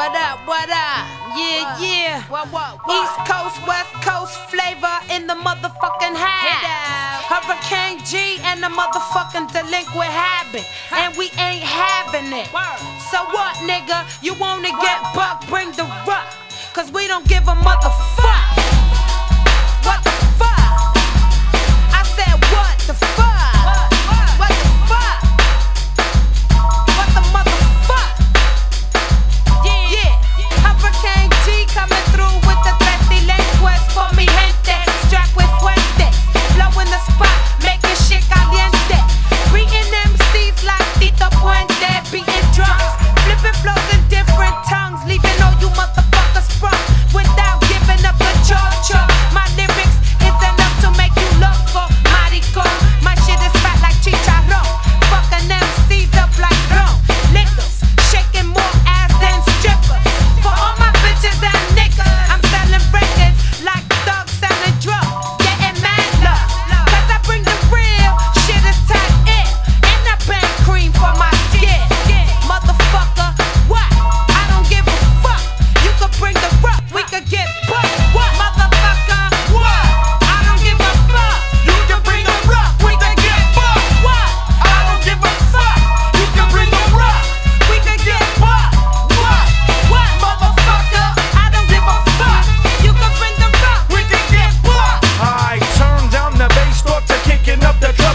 What up, what up? Yeah, what? yeah. What, what, what? East Coast, West Coast flavor in the motherfucking hat. Hurricane G and the motherfucking delinquent habit. Huh. And we ain't having it. Word. So what, nigga? You wanna get buck? Bring the ruck. Cause we don't give a motherfucker.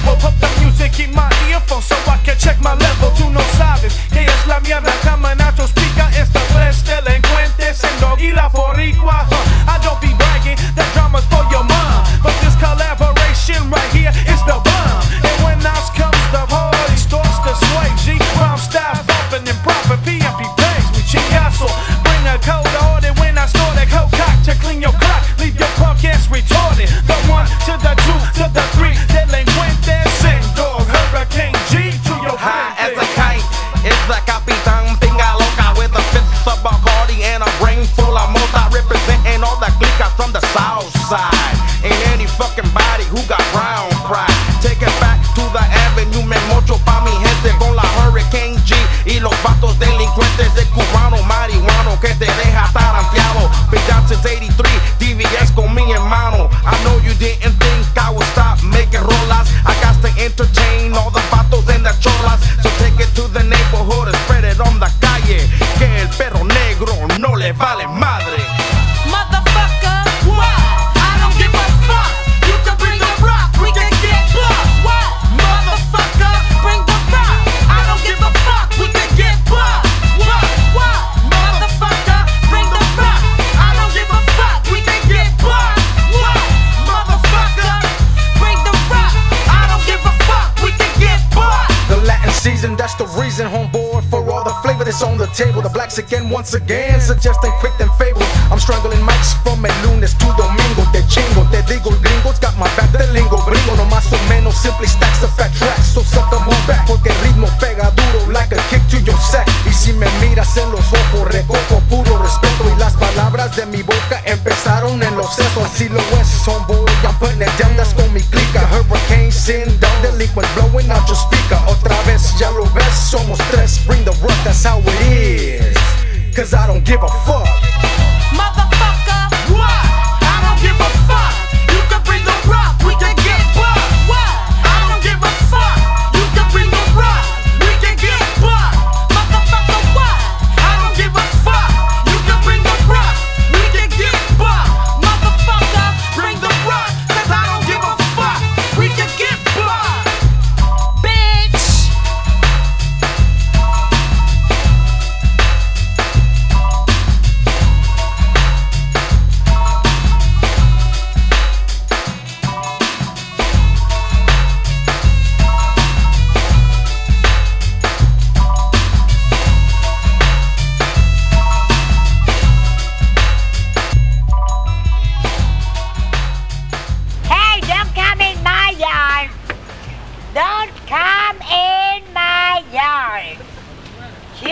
Well, pump the music in my earphones so I can check my level. season. That's the reason, homeboy, for all the flavor that's on the table. The blacks again, once again, suggesting quick and fables. I'm strangling mics from el lunes to domingo. the chingo, te digo, gringos got my back, the lingo, bringo. No más o menos, simply stacks of fat tracks. So sucker, move back, porque el ritmo pega duro, like a kick to your sack. Y si me miras en los ojos, recojo puro respeto. Y las palabras de mi boca empezaron en los sesos. Así lo es, homeboy, I'm putting it down, that's con mi clica. Hurricane sin down, delinquent, blowing out your speed. that's how it is. Cause I don't give a fuck.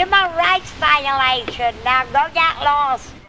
human rights violation. Now go get lost.